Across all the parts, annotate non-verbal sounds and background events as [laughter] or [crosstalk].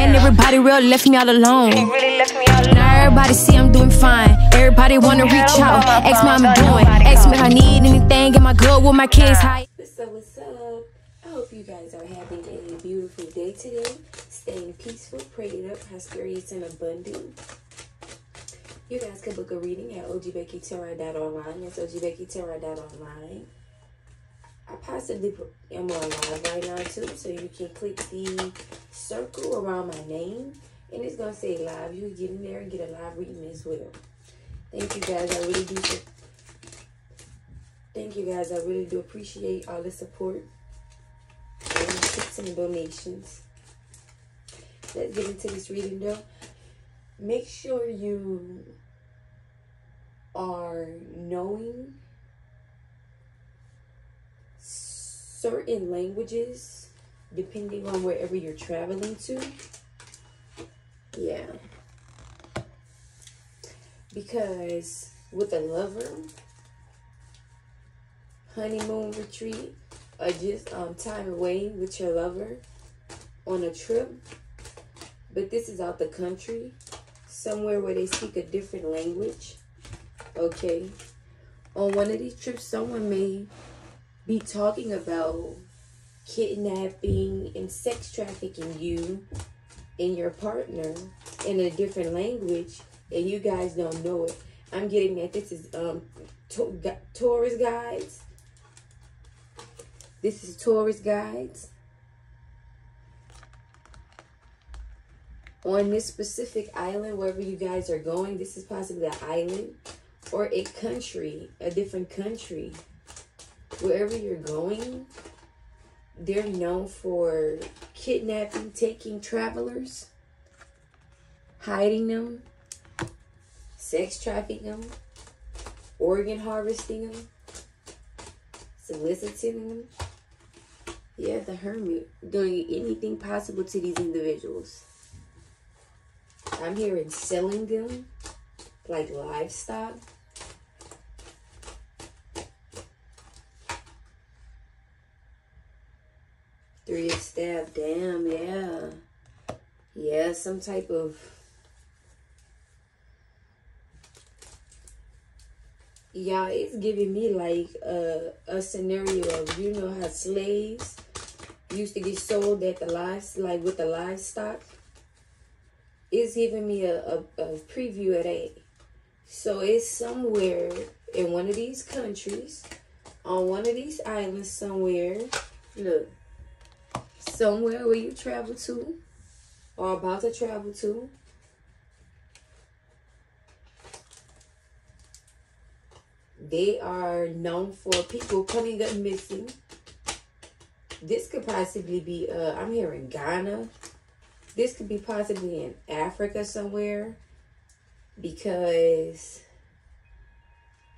Man, everybody real left me all alone. really left me out Now everybody see I'm doing fine. Everybody wanna reach out. Ask me how I'm doing. Ask me if I need anything. Am I good with my kids? Hi. What's up, what's up? I hope you guys are having a beautiful day today. Staying peaceful, prayed up, prosperous, and abundant. You guys can book a reading at ogbeckytarot.online. That's ogbeckytarot.online. I possibly am on live right now too, so you can click the circle around my name, and it's gonna say live. You get in there and get a live reading as well. Thank you guys. I really do. Thank you guys. I really do appreciate all the support and tips and donations. Let's get into this reading though. Make sure you are knowing certain languages depending on wherever you're traveling to. Yeah. Because with a lover, honeymoon retreat, or just um, time away with your lover on a trip, but this is out the country, somewhere where they speak a different language, okay? On one of these trips, someone may be talking about kidnapping and sex trafficking you and your partner in a different language and you guys don't know it. I'm getting that this is um to tourist guides. This is tourist guides. On this specific island, wherever you guys are going, this is possibly an island or a country, a different country wherever you're going, they're known for kidnapping, taking travelers, hiding them, sex trafficking them, organ harvesting them, soliciting them. Yeah, the hermit doing anything possible to these individuals. I'm hearing selling them like livestock. Three of staff, damn, yeah. Yeah, some type of yeah, it's giving me like a, a scenario of you know how slaves used to get sold at the lives like with the livestock. It's giving me a, a, a preview of that. So it's somewhere in one of these countries, on one of these islands somewhere. Look, somewhere where you travel to or about to travel to. They are known for people coming up missing. This could possibly be, uh, I'm hearing Ghana. This could be possibly in Africa somewhere because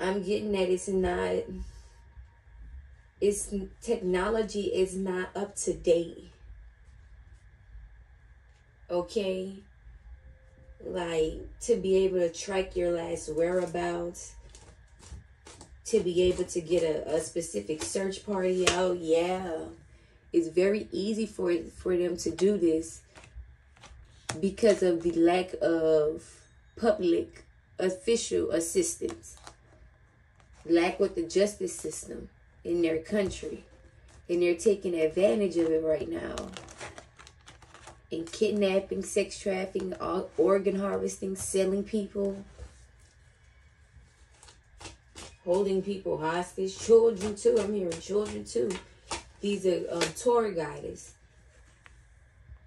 I'm getting that it's not it's technology is not up to date okay? Like to be able to track your last whereabouts, to be able to get a, a specific search party out, yeah. It's very easy for for them to do this because of the lack of public official assistance. Lack with the justice system in their country. And they're taking advantage of it right now and kidnapping, sex trafficking, organ harvesting, selling people, holding people hostage, children too. I'm hearing children too. These are um, tour guides.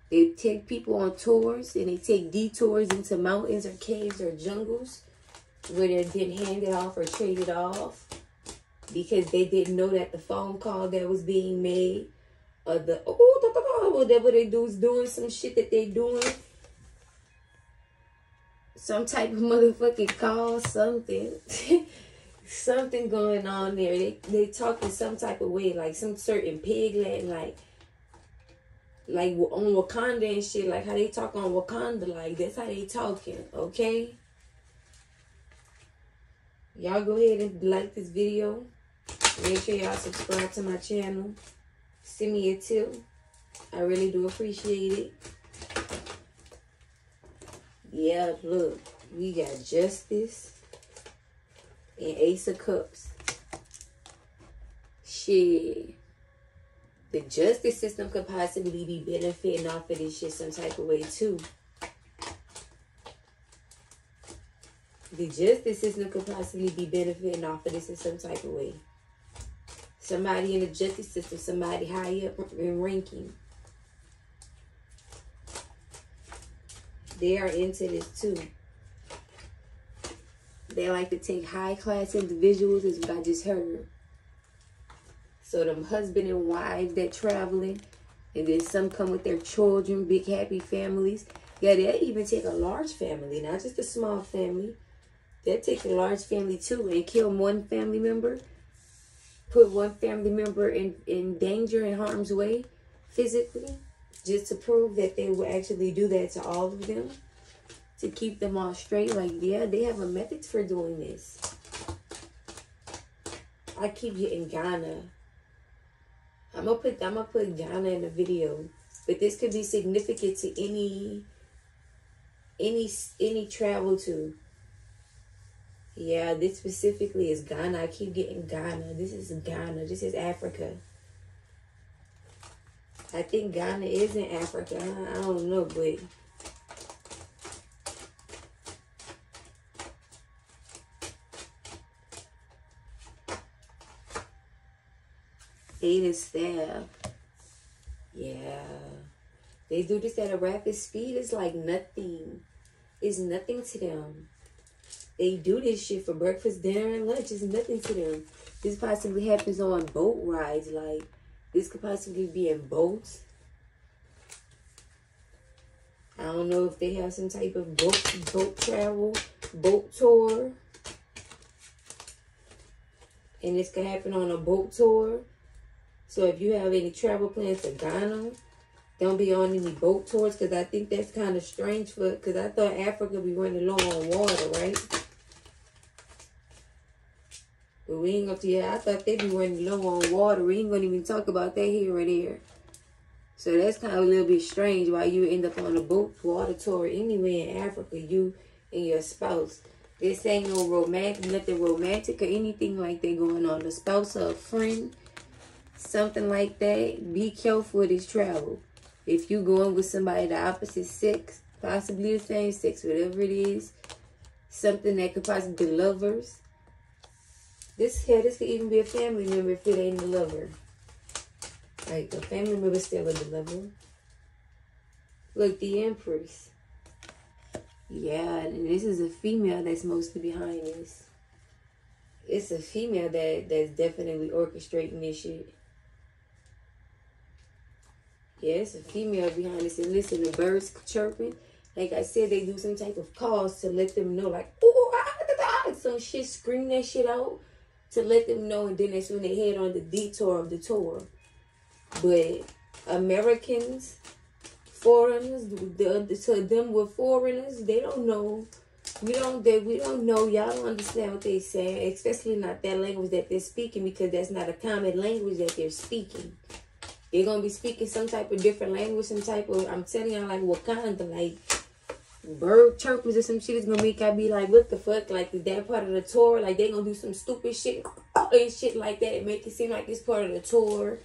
They take people on tours and they take detours into mountains or caves or jungles where they're then handed off or traded off because they didn't know that the phone call that was being made or the oh whatever they do is doing some shit that they doing. Some type of [laughs] motherfucking call something [laughs] something going on there. They they talk in some type of way like some certain pig Latin like like on Wakanda and shit like how they talk on Wakanda like that's how they talking okay? Y'all go ahead and like this video make sure y'all subscribe to my channel send me a tip. I really do appreciate it. yeah, look, we got Justice and Ace of Cups. Shit. The justice system could possibly be benefiting off of this shit some type of way too. The justice system could possibly be benefiting off of this in some type of way. Somebody in the justice system, somebody high up in ranking. They are into this too. They like to take high class individuals, is what I just heard. So them husband and wives that traveling, and then some come with their children, big happy families. Yeah, they even take a large family, not just a small family. They'll take a large family too and kill one family member, put one family member in, in danger and harm's way physically, just to prove that they will actually do that to all of them, to keep them all straight. Like, yeah, they have a method for doing this. I keep getting Ghana. I'm gonna put I'm gonna put Ghana in the video, but this could be significant to any any any travel to yeah, this specifically is Ghana. I keep getting Ghana. This is Ghana. This is Africa. I think Ghana is in Africa. I, don't know, but eight staff. Yeah. They do this at a rapid speed. It's like nothing. It's nothing to them. They do this shit for breakfast, dinner, and lunch. It's nothing to them. This possibly happens on boat rides. Like, this could possibly be in boats. I don't know if they have some type of boat, boat travel, boat tour. And this could happen on a boat tour. So if you have any travel plans to Ghana, don't be on any boat tours because I think that's kind of strange because I thought Africa be running low on water, right? We ain't gonna yeah, I thought they'd be running low on water. We ain't gonna even talk about that here or there. So that's kind of a little bit strange why you end up on a boat water tour anywhere in Africa, you and your spouse. This ain't no romantic, nothing romantic or anything like that going on. A spouse or a friend, something like that. Be careful with this travel. If you going with somebody the opposite sex, possibly the same sex, whatever it is, something that could possibly be lovers, this here, this could even be a family member if it ain't the lover. Like a family member still a lover. Look, the Empress. Yeah, and this is a female that's mostly behind this. It's a female that that's definitely orchestrating this shit. Yeah, it's a female behind this. And listen, the birds chirping. Like I said, they do some type of calls to let them know, like, oh, ah, ah, ah, some shit, scream that shit out to let them know, and then that's when they head on the detour of the tour. But Americans, foreigners, the, the to them with foreigners, they don't know. We don't they we don't know. Y'all don't understand what they're saying, especially not that language that they're speaking because that's not a common language that they're speaking. They're gonna be speaking some type of different language, some type of I'm telling y'all like Wakanda, like bird chirpers or some shit is gonna make I be like, what the fuck? Like, is that part of the tour? Like, they gonna do some stupid shit and shit like that. and Make it seem like it's part of the tour.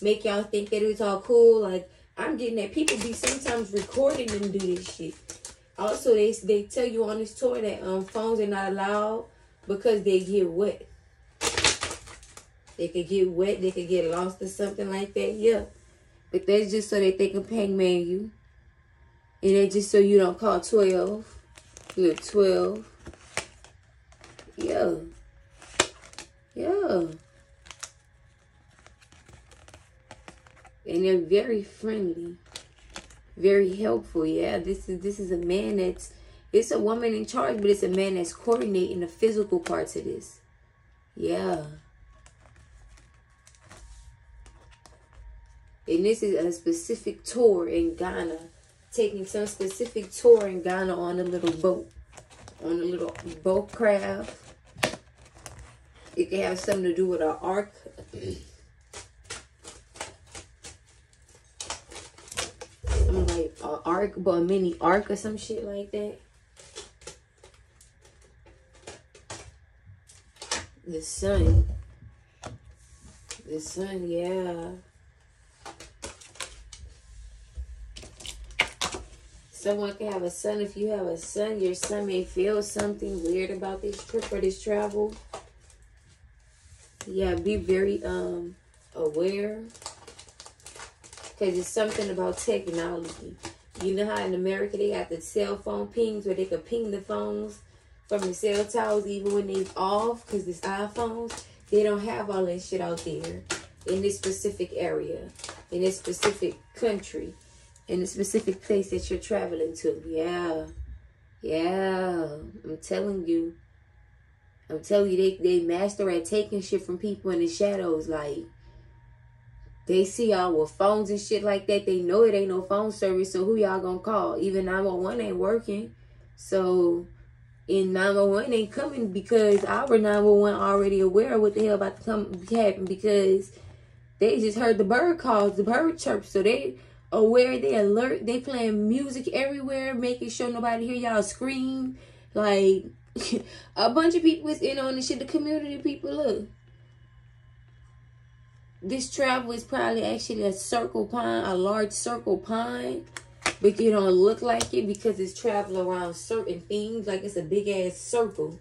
Make y'all think that it's all cool. Like, I'm getting that people be sometimes recording them do this shit. Also, they they tell you on this tour that um phones are not allowed because they get wet. They could get wet. They could get lost or something like that. Yeah. But that's just so that they can pangman you. And then just so you don't call 12. Look, 12. Yeah. Yeah. And they're very friendly. Very helpful. Yeah, this is this is a man that's it's a woman in charge, but it's a man that's coordinating the physical parts of this. Yeah. And this is a specific tour in Ghana taking some specific tour in Ghana on a little boat, on a little boat craft. It can have something to do with an ark. I'm like an ark, but a mini ark or some shit like that. The sun. The sun, yeah. Someone can have a son. If you have a son, your son may feel something weird about this trip or this travel. Yeah, be very um aware. Because it's something about technology. You know how in America they got the cell phone pings where they can ping the phones from the cell towers even when they're off because it's iPhones. They don't have all that shit out there in this specific area, in this specific country, in the specific place that you're traveling to. Yeah. Yeah. I'm telling you. I'm telling you, they, they master at taking shit from people in the shadows. Like, they see y'all with phones and shit like that. They know it ain't no phone service. So who y'all gonna call? Even 911 ain't working. So in 911 ain't coming because our 911 already aware of what the hell about to come happen because they just heard the bird calls, the bird chirp, so they aware, they alert, they playing music everywhere, making sure nobody hear y'all scream. Like [laughs] a bunch of people is in on this shit. The community people look. This travel is probably actually a circle pine, a large circle pine but you don't look like it because it's traveling around certain things like it's a big ass circle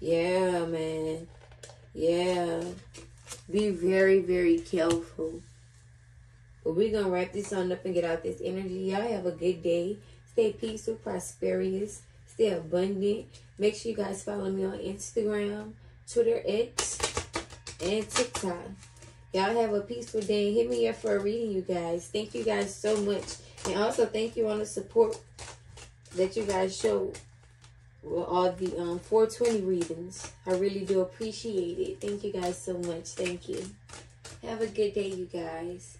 yeah man yeah be very very careful but we're gonna wrap this on up and get out this energy y'all have a good day stay peaceful prosperous stay abundant make sure you guys follow me on instagram twitter x and tiktok y'all have a peaceful day hit me up for a reading you guys thank you guys so much and also thank you on the support that you guys show with all the um 420 readings. I really do appreciate it. Thank you guys so much. Thank you. Have a good day, you guys.